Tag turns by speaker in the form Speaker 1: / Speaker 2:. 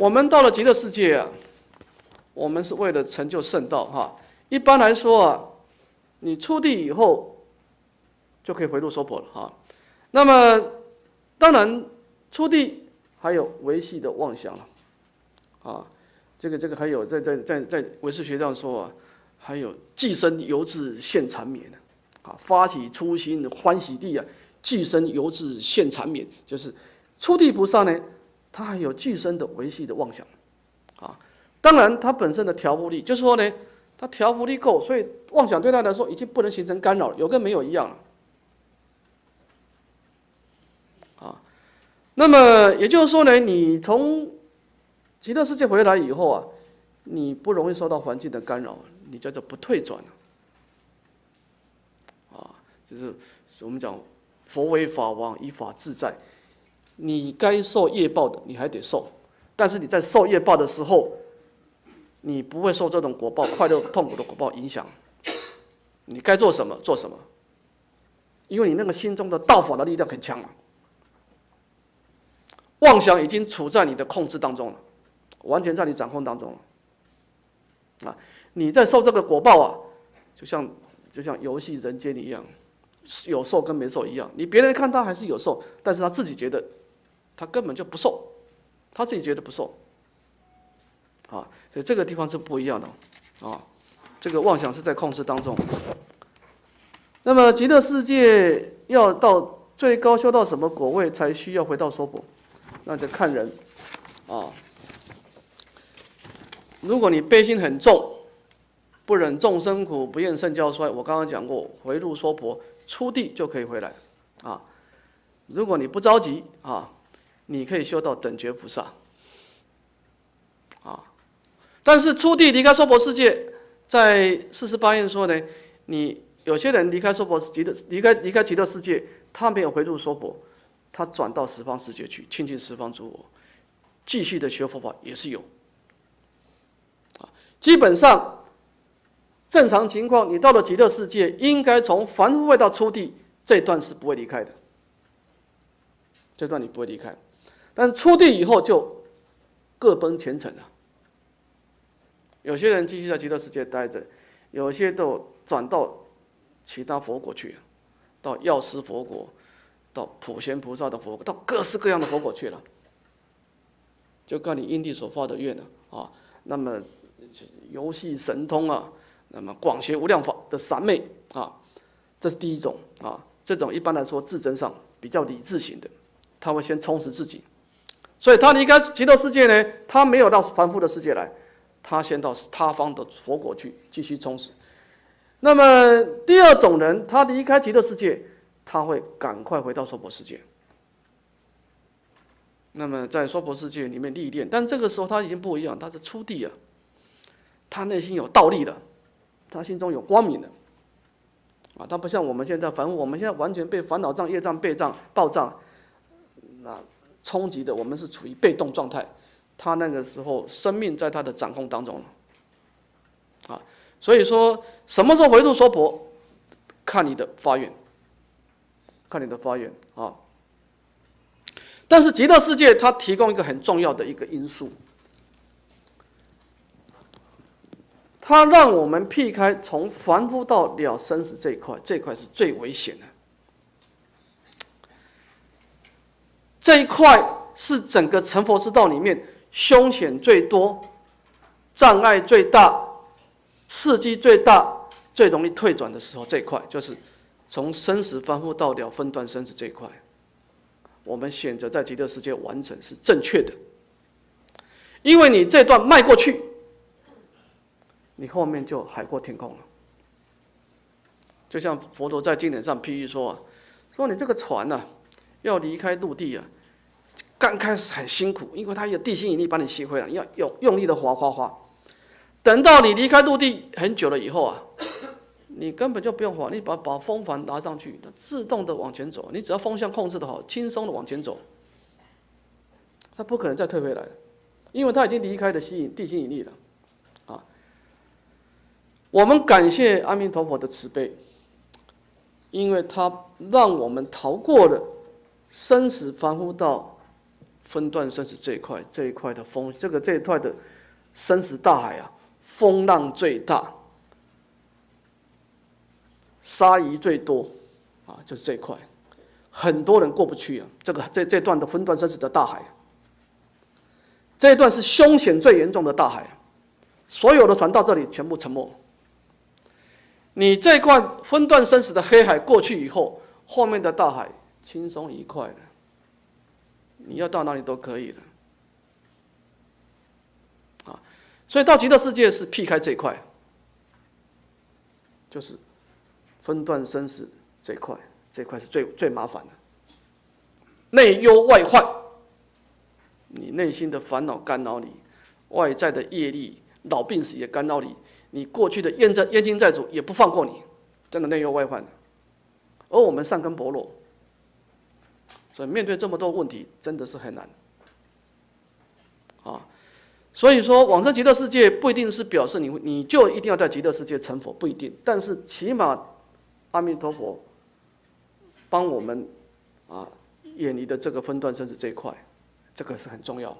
Speaker 1: 我们到了极乐世界啊，我们是为了成就圣道哈。一般来说啊，你出地以后就可以回入娑婆了哈。那么当然出地还有维系的妄想了啊，这个这个还有在在在在唯识学上说啊，还有寄生犹自现缠绵的啊，发起初心欢喜地啊，寄生犹自现缠绵，就是出地菩萨呢。他还有具身的维系的妄想，啊，当然他本身的调伏力，就是说呢，他调伏力够，所以妄想对他来说已经不能形成干扰，有跟没有一样了，啊，那么也就是说呢，你从极乐世界回来以后啊，你不容易受到环境的干扰，你叫做不退转啊，就是我们讲佛为法王，以法自在。你该受业报的，你还得受，但是你在受业报的时候，你不会受这种果报快乐痛苦的果报影响。你该做什么做什么，因为你那个心中的道法的力量很强嘛。妄想已经处在你的控制当中了，完全在你掌控当中了。啊，你在受这个果报啊，就像就像游戏人间一样，有受跟没受一样。你别人看他还是有受，但是他自己觉得。他根本就不受，他自己觉得不受，啊，所以这个地方是不一样的，啊，这个妄想是在控制当中。那么极乐世界要到最高修到什么果位才需要回到娑婆？那就看人，啊，如果你悲心很重，不忍众生苦，不厌圣教衰，我刚刚讲过，回入娑婆，出地就可以回来，啊，如果你不着急，啊。你可以修到等觉菩萨，啊，但是出地离开娑婆世界，在四十八愿说呢，你有些人离开娑婆极乐，离开离开极乐世界，他没有回入娑婆，他转到十方世界去亲近十方诸佛，继续的学佛法也是有，啊，基本上正常情况，你到了极乐世界，应该从凡夫位到出地这段是不会离开的，这段你不会离开。但出地以后就各奔前程了。有些人继续在极乐世界待着，有些都转到其他佛国去，到药师佛国，到普贤菩萨的佛国，到各式各样的佛国去了。就看你因地所发的愿了啊。那么游戏神通啊，那么广学无量法的三昧啊，这是第一种啊。这种一般来说自真上比较理智型的，他会先充实自己。所以他离开极乐世界呢，他没有到凡夫的世界来，他先到他方的佛国去继续充实。那么第二种人，他离开极乐世界，他会赶快回到娑婆世界。那么在娑婆世界里面历练，但这个时候他已经不一样，他是出地啊，他内心有道力的，他心中有光明的，啊，他不像我们现在凡夫，我们现在完全被烦恼障、业障、背障、暴障，那。冲击的，我们是处于被动状态，他那个时候生命在他的掌控当中了，啊，所以说什么时候回入娑婆，看你的发愿，看你的发愿啊。但是极乐世界它提供一个很重要的一个因素，它让我们避开从凡夫到了生死这一块，这块是最危险的。这一块是整个成佛之道里面凶险最多、障碍最大、刺激最大、最容易退转的时候。这一块就是从生死反复到了分段生死这一块，我们选择在极乐世界完成是正确的，因为你这段迈过去，你后面就海阔天空了。就像佛陀在经典上譬喻说：“啊说你这个船呢。”要离开陆地啊，刚开始很辛苦，因为它有地心引力把你吸回来，要用用力的划划划。等到你离开陆地很久了以后啊，你根本就不用划，你把把风帆拿上去，它自动的往前走。你只要风向控制的好，轻松的往前走，它不可能再退回来，因为它已经离开了吸引地心引力了。啊，我们感谢阿弥陀佛的慈悲，因为他让我们逃过了。生死凡夫到分段生死这一块，这一块的风，这个这一块的生死大海啊，风浪最大，鲨鱼最多啊，就是这一块，很多人过不去啊。这个这这段的分段生死的大海，这一段是凶险最严重的大海，所有的船到这里全部沉没。你这一块分段生死的黑海过去以后，后面的大海轻松愉快的，你要到哪里都可以了。啊，所以到极乐世界是避开这一块，就是分段生死这一块，这一块是最最麻烦的。内忧外患，你内心的烦恼干扰你，外在的业力、老病死也干扰你。你过去的冤债、冤亲债主也不放过你，真的内忧外患。而我们善根薄弱，所以面对这么多问题，真的是很难。啊，所以说往生极乐世界不一定是表示你你就一定要在极乐世界成佛，不一定。但是起码阿弥陀佛帮我们啊远离的这个分段生死这一块，这个是很重要。